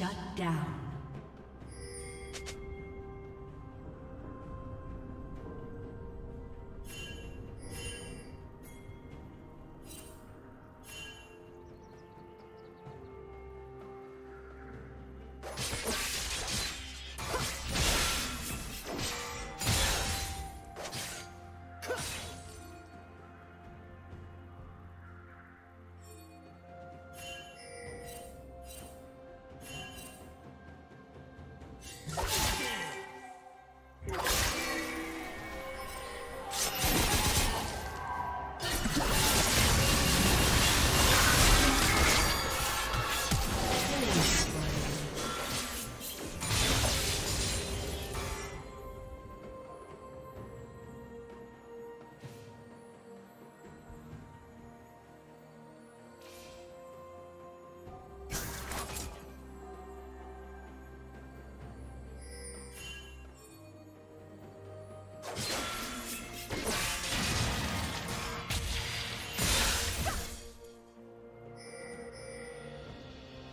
Shut down.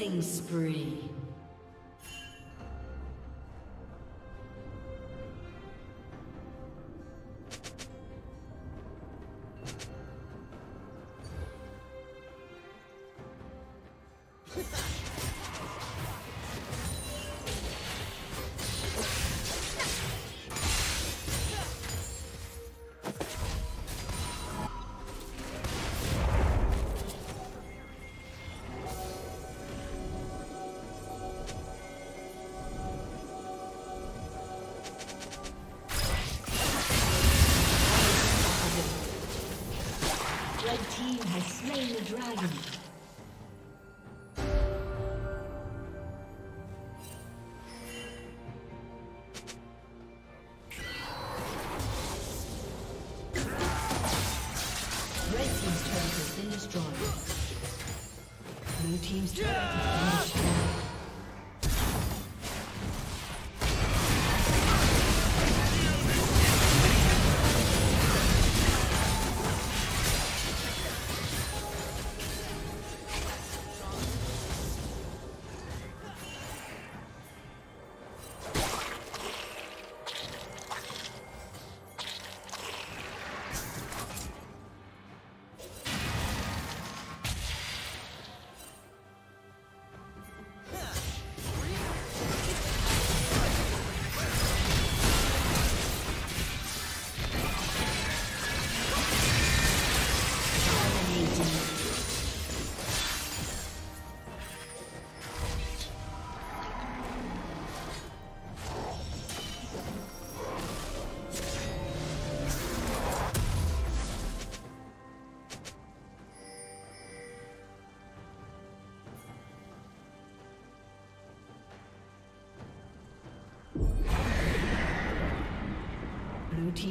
Killing spree. Slain the dragon. Red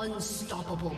Unstoppable.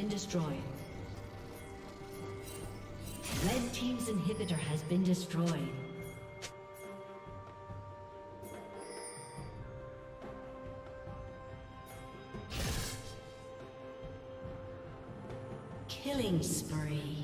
been destroyed. Red Team's inhibitor has been destroyed. Killing spree.